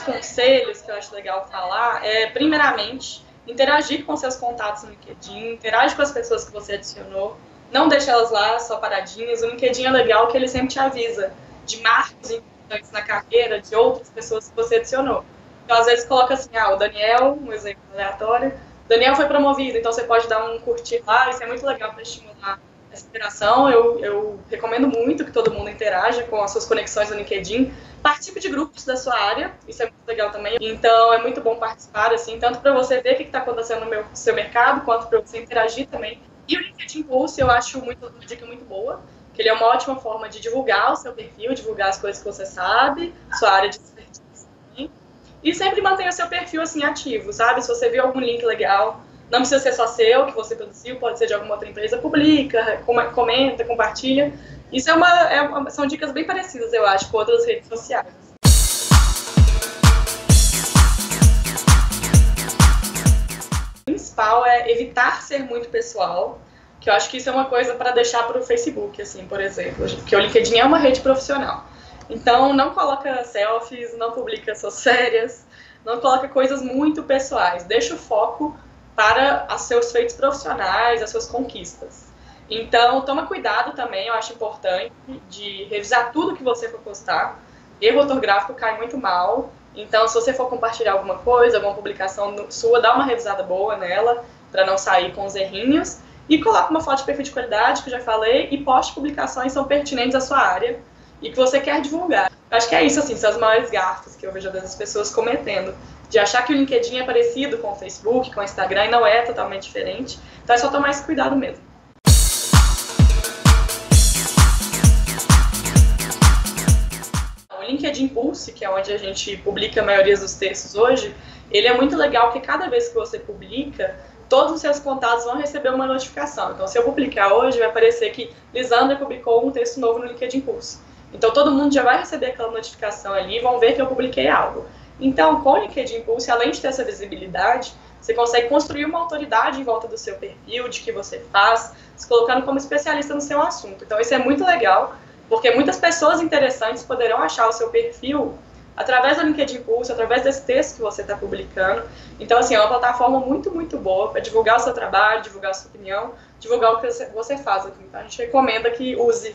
conselhos que eu acho legal falar é, primeiramente, interagir com seus contatos no LinkedIn, interage com as pessoas que você adicionou, não deixe elas lá só paradinhas. O LinkedIn é legal que ele sempre te avisa de marcos importantes na carreira de outras pessoas que você adicionou. Então, às vezes, coloca assim, ah, o Daniel, um exemplo aleatório, Daniel foi promovido, então você pode dar um curtir lá, isso é muito legal para estimular essa interação. Eu, eu recomendo muito que todo mundo interaja com as suas conexões no LinkedIn. Participe de grupos da sua área, isso é muito legal também. Então é muito bom participar, assim, tanto para você ver o que está acontecendo no meu, seu mercado, quanto para você interagir também. E o LinkedIn Pulse eu acho muito, uma dica muito boa, que ele é uma ótima forma de divulgar o seu perfil, divulgar as coisas que você sabe, sua área de expertise também. E sempre mantenha o seu perfil assim ativo, sabe? Se você viu algum link legal, não precisa ser só seu, que você produziu, pode ser de alguma outra empresa, publica, comenta, compartilha. Isso é uma, é uma, são dicas bem parecidas, eu acho, com outras redes sociais. O principal é evitar ser muito pessoal, que eu acho que isso é uma coisa para deixar para o Facebook, assim, por exemplo, porque o LinkedIn é uma rede profissional. Então, não coloca selfies, não publica suas férias, não coloca coisas muito pessoais. Deixa o foco para os seus feitos profissionais, as suas conquistas. Então, toma cuidado também, eu acho importante, de revisar tudo que você for postar. Erro ortográfico cai muito mal, então se você for compartilhar alguma coisa, alguma publicação sua, dá uma revisada boa nela, para não sair com os errinhos. E coloque uma foto de perfil de qualidade, que eu já falei, e poste publicações que são pertinentes à sua área e que você quer divulgar. Acho que é isso, assim, são as maiores gafas que eu vejo das pessoas cometendo de achar que o LinkedIn é parecido com o Facebook, com o Instagram, e não é totalmente diferente. Então é só tomar esse cuidado mesmo. O LinkedIn Pulse, que é onde a gente publica a maioria dos textos hoje, ele é muito legal porque cada vez que você publica, todos os seus contatos vão receber uma notificação. Então, se eu publicar hoje, vai aparecer que Lisandra publicou um texto novo no LinkedIn Pulse. Então, todo mundo já vai receber aquela notificação ali e vão ver que eu publiquei algo. Então, com o LinkedIn Pulse, além de ter essa visibilidade, você consegue construir uma autoridade em volta do seu perfil, de que você faz, se colocando como especialista no seu assunto. Então, isso é muito legal, porque muitas pessoas interessantes poderão achar o seu perfil através do LinkedIn Pulse, através desse texto que você está publicando. Então, assim, é uma plataforma muito, muito boa para divulgar o seu trabalho, divulgar a sua opinião, divulgar o que você faz aqui. Então, a gente recomenda que use